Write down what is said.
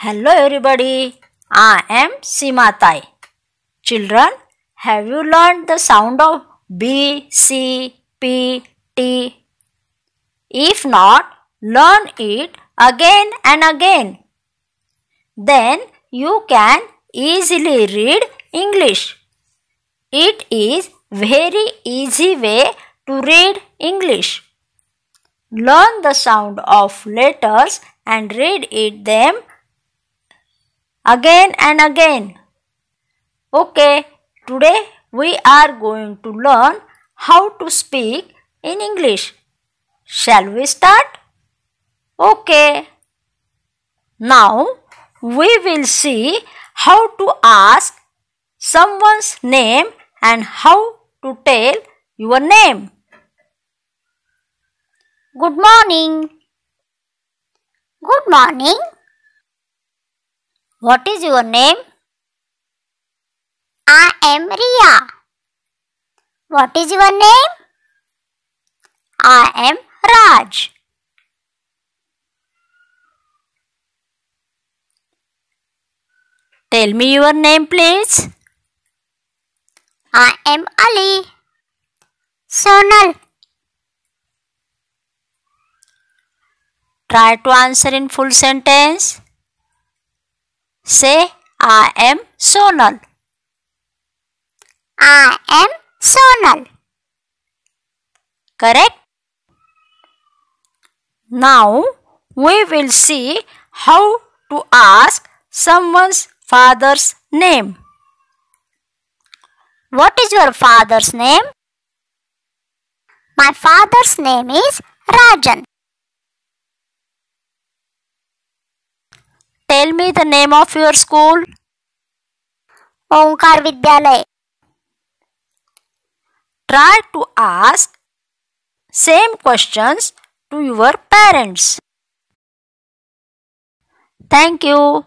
Hello everybody, I am Simatai. Children, have you learned the sound of B, C, P, T? If not, learn it again and again. Then you can easily read English. It is very easy way to read English. Learn the sound of letters and read it them again and again. Okay, today we are going to learn how to speak in English. Shall we start? Okay. Now we will see how to ask someone's name and how to tell your name. Good morning. Good morning. What is your name? I am Ria. What is your name? I am Raj. Tell me your name, please. I am Ali. Sonal. Try to answer in full sentence. Say, I am Sonal. I am Sonal. Correct? Now, we will see how to ask someone's father's name. What is your father's name? My father's name is Rajan. Tell me the name of your school. Omkar Vidyalay. Try to ask same questions to your parents. Thank you.